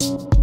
you